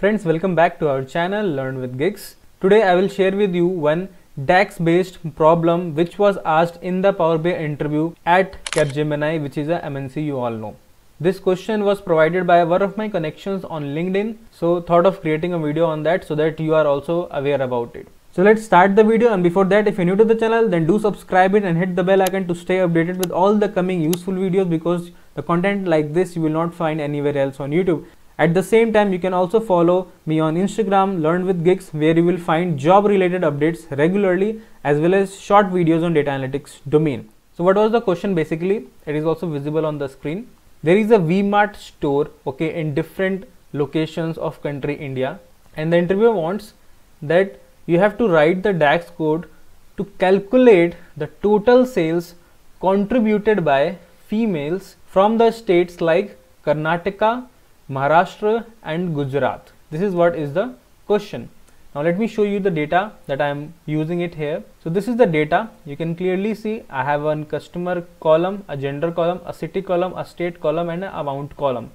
Friends, welcome back to our channel Learn with Gigs. Today I will share with you one DAX based problem which was asked in the Power BI interview at Capgemini which is a MNC you all know. This question was provided by one of my connections on LinkedIn so thought of creating a video on that so that you are also aware about it. So let's start the video and before that if you're new to the channel then do subscribe it and hit the bell icon to stay updated with all the coming useful videos because the content like this you will not find anywhere else on YouTube. At the same time you can also follow me on Instagram learn with gigs where you will find job related updates regularly as well as short videos on data analytics domain. So what was the question basically it is also visible on the screen. There is a VMart store okay in different locations of country India and the interviewer wants that you have to write the DAX code to calculate the total sales contributed by females from the states like Karnataka, Maharashtra and Gujarat. This is what is the question. Now let me show you the data that I am using it here. So this is the data. You can clearly see I have one customer column, a gender column, a city column, a state column and an amount column.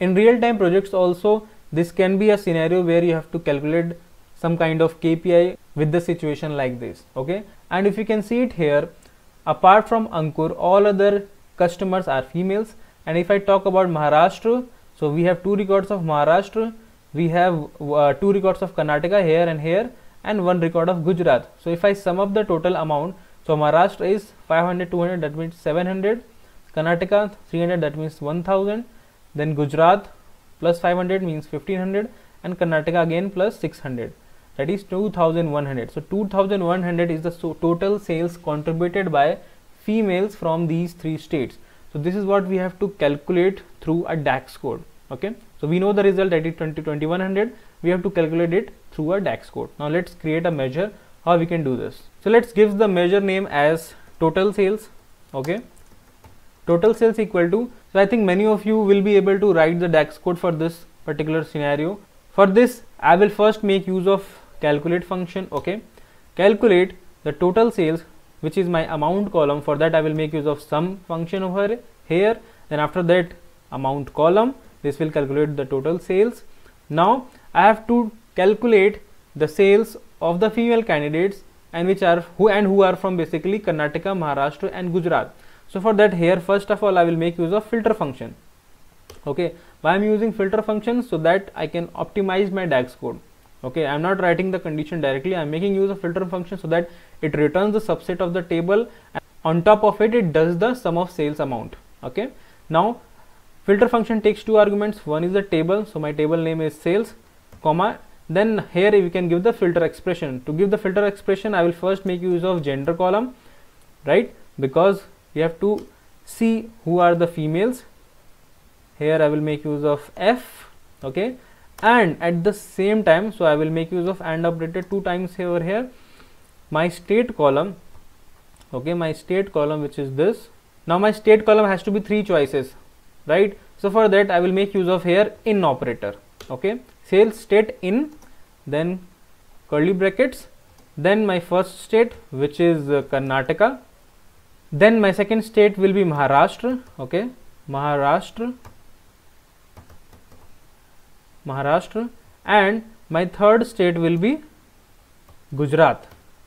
In real time projects also this can be a scenario where you have to calculate some kind of KPI with the situation like this okay and if you can see it here apart from Ankur all other customers are females and if I talk about Maharashtra so we have two records of Maharashtra we have uh, two records of Karnataka here and here and one record of Gujarat. So if I sum up the total amount so Maharashtra is 500 200 that means 700 Karnataka 300 that means 1000 then Gujarat plus 500 means 1500 and Karnataka again plus 600 that is 2100 so 2100 is the so total sales contributed by females from these three states so this is what we have to calculate through a dax code okay? So we know the result that is 20 2100 we have to calculate it through a dax code. Now let's create a measure how we can do this. So let's give the measure name as total sales okay? Total sales equal to so i think many of you will be able to write the dax code for this particular scenario. For this i will first make use of calculate function okay? Calculate the total sales which is my amount column. For that I will make use of sum function over here. Then after that amount column. This will calculate the total sales. Now I have to calculate the sales of the female candidates and which are who and who are from basically Karnataka Maharashtra and Gujarat. So for that here first of all I will make use of filter function. Okay. Why I'm using filter function? So that I can optimize my DAX code okay i'm not writing the condition directly. I'm making use of filter function so that it returns the subset of the table and on top of it it does the sum of sales amount. Okay now filter function takes two arguments. One is the table so my table name is sales comma then here we can give the filter expression. To give the filter expression i will first make use of gender column right? Because we have to see who are the females. Here i will make use of f okay and at the same time so I will make use of and operator two times over here. My state column okay my state column which is this. Now my state column has to be three choices right? So for that I will make use of here in operator okay? Sales state in then curly brackets then my first state which is uh, Karnataka. Then my second state will be Maharashtra okay? Maharashtra Maharashtra and my third state will be Gujarat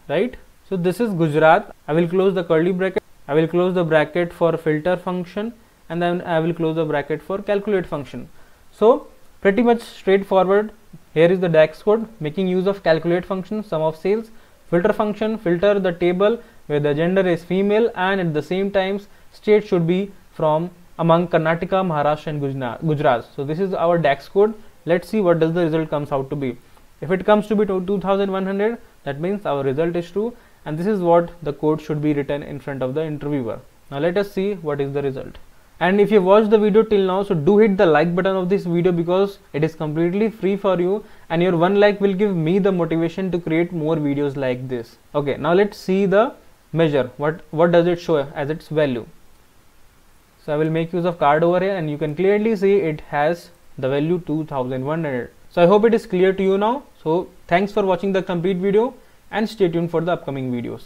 right? So this is Gujarat. I will close the curly bracket. I will close the bracket for filter function and then I will close the bracket for calculate function. So pretty much straightforward. Here is the DAX code making use of calculate function sum of sales filter function filter the table where the gender is female and at the same times state should be from among Karnataka, Maharashtra and Gujarat. So this is our DAX code let's see what does the result comes out to be. If it comes to be 2100 that means our result is true and this is what the code should be written in front of the interviewer. Now let us see what is the result. And if you watched the video till now so do hit the like button of this video because it is completely free for you and your one like will give me the motivation to create more videos like this. Okay now let's see the measure. What what does it show as its value? So i will make use of card over here and you can clearly see it has the value 2100 so i hope it is clear to you now. So thanks for watching the complete video and stay tuned for the upcoming videos